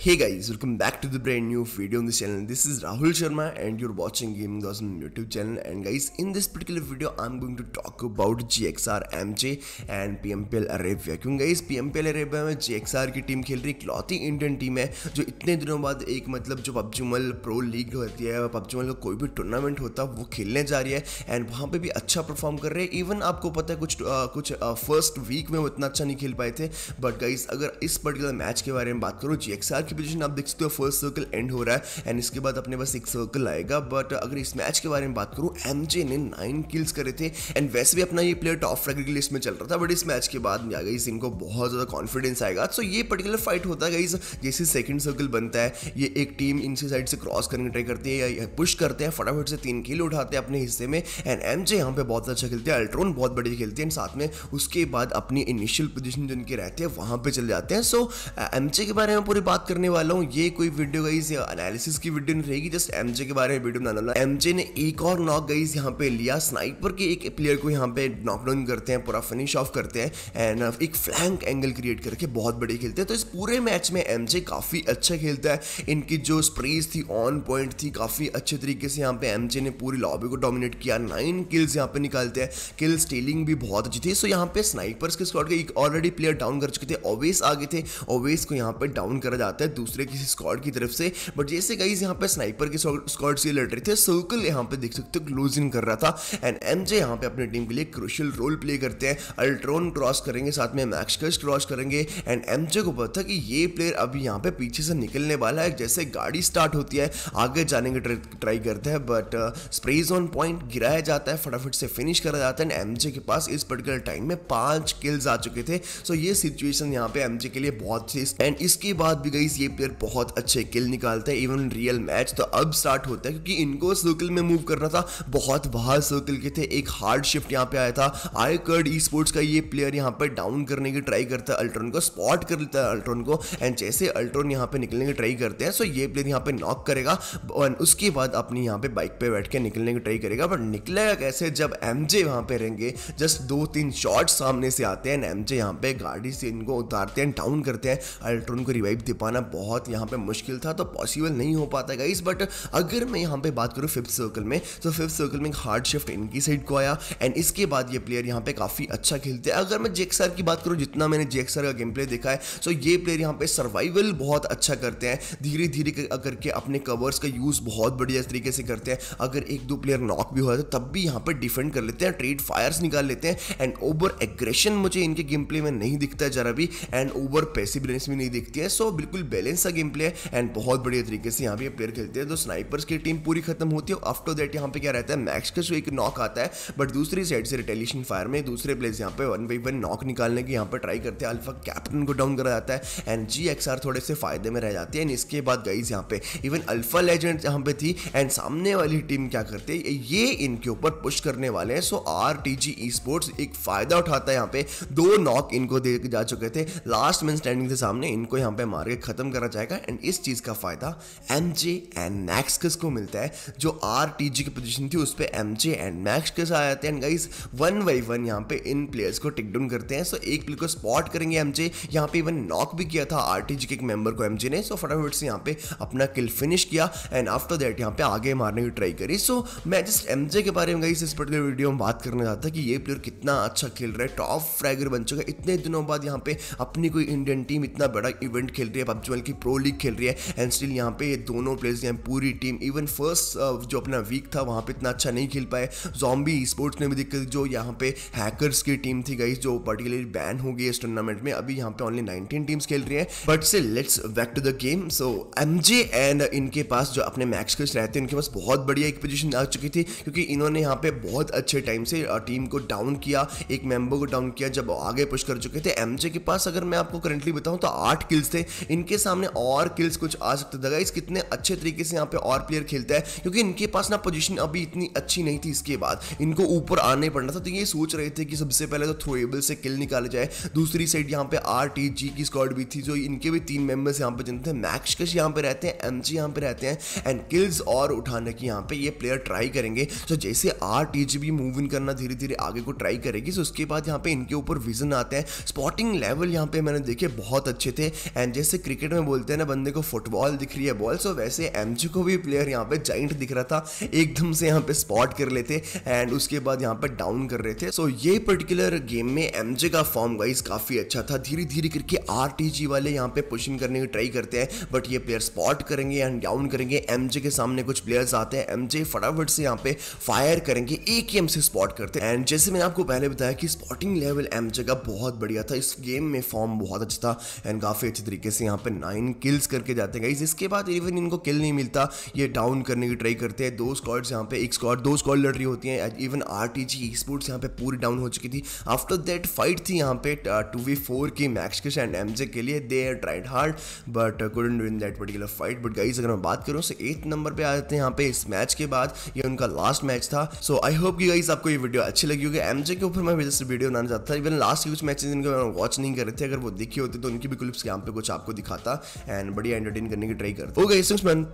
Hey guys, welcome back to the brand new video on this channel. This is Rahul Sharma and you're watching Gaming Awesome YouTube channel. And guys, in this particular video, I'm going to talk about GXR MJ and PMPL Arabia. क्योंकि guys, PMPL Arabia में GXR की team खेल रही इकलौती Indian team है जो इतने दिनों बाद एक मतलब जो पबजी मल प्रो लीग होती है पबजी मल का कोई भी टूर्नामेंट होता है वो खेलने जा रही है एंड वहाँ पे भी अच्छा परफॉर्म कर रहे हैं इवन आपको पता है कुछ आ, कुछ फ़र्स्ट वीक में वो इतना अच्छा नहीं खेल पाए थे बट गाइज़ अगर इस पर्टिकुलर मैच के बारे में बात करूँ जी की पोजीशन आप देख सकते हो फ़र्स्ट सर्कल एंड हो रहा है एंड इसके बाद अपने पास एक सर्कल आएगा बट अगर इस मैच के बारे में बात करूँ एम ने नाइन किल्स करे थे एंड वैसे भी अपना ये प्लेयर टॉप फ्रैगर की लिस्ट में चल रहा था बट इस मैच के बाद आ गई इनको बहुत ज़्यादा कॉन्फिडेंस आएगा। सो ये पर्टिकुलर फाइट होता है जैसे सेकंड सर्कल बनता है, ये एक टीम इनसे साइड से क्रॉस करने की ट्राई करती है, या पुश करते हैं, फटाफट से तीन किल उठाते हैं अपने हिस्से में एंड एम जे यहाँ पे बहुत अच्छा खेलते हैं अल्ट्रोन बहुत बढ़िया खेलते हैं साथ में उसके बाद अपनी इनिशियल पोजिशन जिनके रहते हैं, वहाँ पर चले जाते हैं। सो एम के बारे में पूरी बात करने वाला हूँ, ये कोई वीडियो या एनालिसिस की वीडियो नहीं रहेगी जस्ट एमजे के बारे में वीडियो बनाने वाला एमजे ने एक और नॉक गाइस यहाँ पे लिया स्नाइपर के एक प्लेयर को यहाँ पे नॉकडाउन करते हैं, पूरा फिनिश ऑफ़ करते हैं एंड एक फ्लैंक एंगल क्रिएट करके बहुत बड़ी खेलते हैं। तो इस पूरे मैच में एमजे काफ़ी अच्छा खेलता है। इनकी जो स्प्रेज थी ऑन पॉइंट थी, काफ़ी अच्छे तरीके से यहाँ पे एमजे ने पूरी लॉबी को डोमिनेट किया। नाइन किल्स यहाँ पे निकालते हैं। किल स्टीलिंग भी बहुत अच्छी थी। सो यहाँ पे स्नाइपर्स के स्क्वाड के ऑलरेडी प्लेयर डाउन कर चुके थे। ओवेस आगे थे। ओवेस को यहाँ पे डाउन करा जाता है। दूसरे किसी स्क्वाड की तरफ़ से। बट जैसे गाइज़ यहाँ पे स्नाइपर के स्क्वाड से लड़ रहे थे। सर्कल यहाँ पे देख सकते हो क्लोज इन कर रहा था। एंड एम जे यहाँ पे अपनी टीम के लिए क्रुशियल रोल प्ले करते हैं। अल्ट्रॉन क्रॉस करेंगे, साथ में मैक्सकस क्रॉस करेंगे। एंड एम जे को पता था कि ये प्लेयर अभी यहाँ पे पीछे से निकलने वाला है। जैसे गाड़ी स्टार्ट होती है, आगे जाने की ट्राई करते हैं। बट स्प्रेज ऑन पॉइंट गिराया जाता है। फटाफट से फिनिश करा जाता है। एंड एम जे के पास इस पर्टिकुलर टाइम में पाँच किल्स आ चुके थे। सो ये सिचुएशन यहाँ पे एम जे के लिए बहुत थी एंड इसके बाद भी गई ये प्लेयर बहुत अच्छे किल निकालते हैं इवन रियल मैच तो अब स्टार्ट होता है, क्योंकि इनको सर्कल में मूव करना था, बहुत बाहर सर्कल के थे, एक हार्ड शिफ्ट यहाँ पे आया था आई कर्ड ई स्पोर्ट्स का ये प्लेयर यहाँ पे डाउन करने की ट्राई करता है अल्ट्रॉन को स्पॉट कर लेता है अल्ट्रॉन को एंड जैसे अल्ट्रॉन यहाँ पे निकलने की ट्राई करते हैं सो ये प्लेयर यहाँ पे नॉक करेगा, और उसके बाद अपनी यहाँ पे बाइक पे बैठ के निकलने की ट्राई करेगा बट निकलेगा कैसे जब एम जे वहाँ पे रहेंगे जस्ट दो तीन शॉट सामने से आते हैं एम जे यहाँ पे गाड़ी से इनको उतारते हैं डाउन करते हैं अल्ट्रॉन को रिवाइव दे पाना बहुत यहाँ पे मुश्किल था तो पॉसिबल नहीं हो पाता गाइस बट अगर मैं यहाँ पे बात करूँ फिफ्थ सर्कल में तो फिफ्थ सर्कल में हार्ड शिफ्ट इनकी साइड को आया एंड इसके बाद ये प्लेयर यहाँ पे काफ़ी अच्छा खेलते हैं। अगर मैं जेक्सर की बात करूँ, जितना मैंने जेक्सर का गेम प्ले देखा है सो ये प्लेयर यहाँ पे सर्वाइवल बहुत अच्छा करते हैं। धीरे धीरे करके अपने कवर्स का यूज़ बहुत बढ़िया तरीके से करते हैं। अगर एक दो प्लेयर नॉक भी हो जाता तब भी यहाँ पर डिफेंड कर लेते हैं ट्रेड फायर्स निकाल लेते हैं एंड ओवर एग्रेशन मुझे इनके गेम प्ले में नहीं दिखता है जरा भी एंड ओवर पैसिबिलिटी भी नहीं दिखती है। सो बिल्कुल बैलेंस सा गेम प्ले है एंड बहुत बढ़िया तरीके से यहाँ पे प्लेयर खेलते हैं। तो स्नाइपर्स की टीम पूरी खत्म होती है आफ्टर दैट यहाँ पे क्या रहता है मैक्स का एक नॉक आता है बट दूसरी साइड से रिटेलिशन फायर में दूसरे प्लेयर्स यहाँ पे वन बाई वन नॉक निकालने की यहाँ पे ट्राई करते हैं। अल्फ़ा कैप्टन को डाउन करा जाता है एंड जी थोड़े से फ़ायदे में रह जाती है एंड इसके बाद गाइज़ यहाँ पे इवन अल्फ़ा लेजेंड यहाँ पे थी एंड सामने वाली टीम क्या करते हैं, ये इनके ऊपर पुश करने वाले हैं। So R T G E sports एक फ़ायदा उठाता है यहाँ पे। दो नॉक इनको दे जा चुके थे। लास्ट मैन स्टैंडिंग के सामने इनको यहाँ पे मार के खत्म करा जाएगा एंड इस चीज़ का फ़ायदा एम जे एंड मैक्सकस को मिलता है, जो आर टी जी की पोजीशन थी, उस पर एम जे एंड मैक्सकस आ जाते हैं and guys one by one यहाँ पे इन प्लेयर्स को टिक डाउन करते हैं। सो एक प्लेयर को स्पॉट करेंगे एम जे यहाँ पे इवन नॉक भी किया था आर टी जी के एक मेंबर को एम जे ने। सो फटाफट से यहाँ पे अपना किल फिनिश किया एंड आफ्टर दैट यहाँ पे आगे मारने की ट्राई करी। सो मैं जस्ट एम जे के बारे में गाइस इस पर्टिकुलर वीडियो में बात करना चाहता कि ये प्लेयर कितना अच्छा खेल रहा है टॉप फ्रैगर बन चुका है। इतने दिनों बाद यहाँ पे अपनी कोई इंडियन टीम इतना बड़ा इवेंट खेल रही है पबजी की प्रो लीग खेल रही है एंड स्टिल यहाँ पे दोनों प्लेयर्स यहाँ पूरी टीम इवन फ़र्स्ट जो अपना वीक था, वहाँ पे इतना अच्छा नहीं खेल पाए। जॉम्बी स्पोर्ट्स ने भी दिक्कत, जो यहाँ पे हैकर्स की टीम थी गई जो पर्टिकुलरली बैन हो गई इस टूर्नामेंट में, अभी यहाँ पे ओनली 19 टीम्स खेल रही हैं। बट से let's back to the game so M and इनके पास जो अपने मैक्स कस रहते हैं, उनके पास बहुत बढ़िया एक पोजीशन आ चुकी थी, क्योंकि इन्होंने यहाँ पे बहुत अच्छे टाइम से टीम को डाउन किया, एक मेंबर को डाउन किया, जब आगे पुश कर चुके थे। एम के पास अगर मैं आपको करंटली बताऊँ तो आठ किल्स थे। इनके सामने और किल्स कुछ आ सकते थे गाइस कितने अच्छे तरीके से यहाँ पे और प्लेयर खेलता है, क्योंकि इनके पास ना पोजीशन अभी इतनी अच्छी नहीं थी इसके बाद। इनको ऊपर आने पड़ना था। तो ये सोच रहे थे कि सबसे पहले तो थ्रोएबल से किल निकाले जाए। दूसरी साइड यहाँ पे आर टी जी की स्क्वाड भी थी, जो इनके भी तीन मेंबर्स यहाँ पे जिनते हैं मैक्स कश यहाँ पे रहते हैं एम जी यहाँ पे रहते हैं एंड किल्स और उठाने की यहाँ पे ये प्लेयर ट्राई करेंगे। तो जैसे आर टी जी भी मूव इन करना धीरे धीरे आगे को ट्राई करेगी तो उसके बाद यहाँ पे इनके ऊपर विजन आते हैं। स्पॉटिंग लेवल यहाँ पे मैंने देखे बहुत अच्छे थे एंड जैसे क्रिकेट क्रिकेट में बोलते हैं ना, बंदे को फुटबॉल दिख रही है बॉल सो वैसे एम को भी प्लेयर यहाँ पे जाइंट दिख रहा था, एकदम से यहाँ पे स्पॉट कर लेते एंड उसके बाद यहाँ पे डाउन कर रहे थे। सो ये पर्टिकुलर गेम में एम का फॉर्म वाइज काफ़ी अच्छा था। धीरे धीरे करके आरटीजी वाले यहाँ पे पुशिंग करने की ट्राई करते हैं बट ये प्लेयर स्पॉट करेंगे एंड डाउन करेंगे। एम के सामने कुछ प्लेयर्स आते हैं एम फटाफट से यहाँ पे फायर करेंगे, एक ही एम से स्पॉट करते हैं। एंड जैसे मैंने आपको पहले बताया कि स्पॉटिंग लेवल एम का बहुत बढ़िया था। इस गेम में फॉर्म बहुत अच्छा था एंड काफ़ी अच्छे तरीके से यहाँ पे नाइन किल्स करके जाते हैं गाइज़ इसके बाद इवन इनको किल नहीं मिलता। ये डाउन करने की ट्राई करते हैं। दो स्क्वाड्स यहाँ पे, एक स्क्वाड दो स्क्वाड लड़ रही होती हैं। Even R T G sports यहाँ पे पूरी डाउन हो चुकी थी। आफ्टर दैट फाइट थी यहाँ पे टू वी फोर की मैक्स किश एंड एमजे के लिए। They tried hard but couldn't win that particular fight but guys अगर मैं बात करूँ तो एथ नंबर पर आ जाते हैं यहाँ पे इस मैच के बाद। ये उनका लास्ट मैच था। सो आई होप कि गाइज़ आपको ये वीडियो अच्छी लगी होगी। एम के ऊपर मैं जस्ट वीडियो बनाना चाहता था। इवन लास्ट कुछ मैचेस इनके वॉच नहीं कर रहे थे, अगर वो दिखे होते तो उनकी भी क्लिप्स यहाँ पे कुछ आपको दिखाता एंड बढ़िया एंटरटेन करने की ट्राई करता okay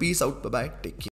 peace out bye take